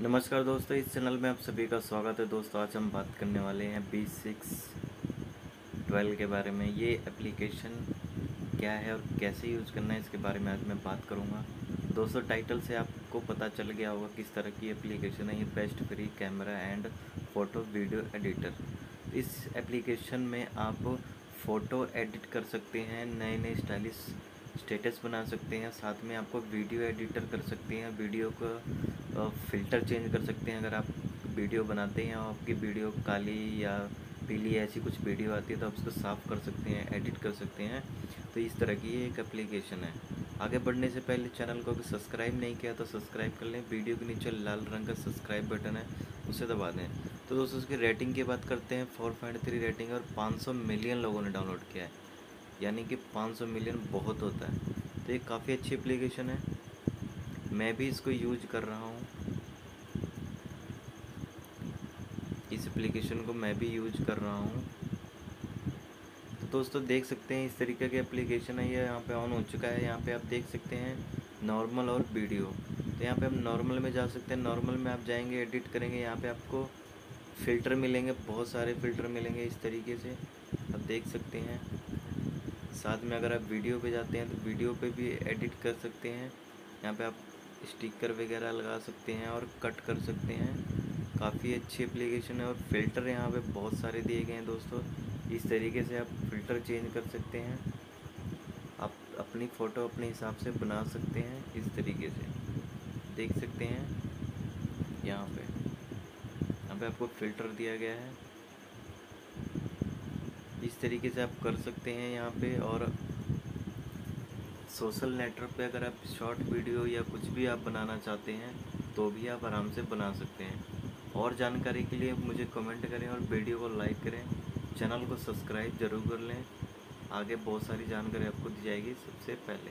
नमस्कार दोस्तों, इस चैनल में आप सभी का स्वागत है। दोस्तों, आज हम बात करने वाले हैं बी सिक्स ट्वेल्व के बारे में। ये एप्लीकेशन क्या है और कैसे यूज़ करना है, इसके बारे में आज मैं बात करूँगा। दोस्तों टाइटल से आपको पता चल गया होगा किस तरह की एप्लीकेशन है। ये best free camera and photo video editor इस एप्लीकेशन में आप फ़ोटो एडिट कर सकते हैं नए नए स्टाइलिश स्टेटस बना सकते हैं, साथ में आपको वीडियो एडिटर कर सकते हैं, वीडियो का फ़िल्टर चेंज कर सकते हैं। अगर आप वीडियो बनाते हैं और आपकी वीडियो काली या पीली ऐसी कुछ वीडियो आती है तो आप उसको साफ़ कर सकते हैं, एडिट कर सकते हैं। तो इस तरह की ये एक एप्लीकेशन है। आगे बढ़ने से पहले चैनल को अगर सब्सक्राइब नहीं किया तो सब्सक्राइब कर लें। वीडियो के नीचे लाल रंग का सब्सक्राइब बटन है, उसे दबा दें। तो दोस्तों उसकी रेटिंग की बात करते हैं फोर पॉइंट थ्री रेटिंग और पाँच सौ मिलियन लोगों ने डाउनलोड किया है। यानी कि 500 मिलियन बहुत होता है। तो ये काफ़ी अच्छी एप्लीकेशन है। मैं भी इसको यूज़ कर रहा हूँ। इस एप्लीकेशन को मैं भी यूज़ कर रहा हूँ। तो दोस्तों, देख सकते हैं इस तरीके की एप्लीकेशन है। ये यहाँ पे ऑन हो चुका है। यहाँ पे आप देख सकते हैं नॉर्मल और वीडियो तो यहाँ पे हम नॉर्मल में जा सकते हैं। नॉर्मल में आप जाएँगे एडिट करेंगे। यहाँ पे आपको फ़िल्टर मिलेंगे। बहुत सारे फ़िल्टर मिलेंगे इस तरीके से। आप देख सकते हैं। साथ में अगर आप वीडियो पे जाते हैं तो वीडियो पे भी एडिट कर सकते हैं। यहाँ पे आप स्टिकर वगैरह लगा सकते हैं और कट कर सकते हैं। काफ़ी अच्छी एप्लीकेशन है और फ़िल्टर यहाँ पे बहुत सारे दिए गए हैं दोस्तों। इस तरीके से आप फ़िल्टर चेंज कर सकते हैं। आप अपनी फ़ोटो अपने हिसाब से बना सकते हैं इस तरीके से। देख सकते हैं यहाँ पे। यहाँ पे आपको फ़िल्टर दिया गया है। इस तरीके से आप कर सकते हैं यहाँ पे और सोशल नेटवर्क पे अगर आप शॉर्ट वीडियो या कुछ भी आप बनाना चाहते हैं तो भी आप आराम से बना सकते हैं। और जानकारी के लिए मुझे कमेंट करें और वीडियो को लाइक करें। चैनल को सब्सक्राइब ज़रूर कर लें। आगे बहुत सारी जानकारी आपको दी जाएगी सबसे पहले।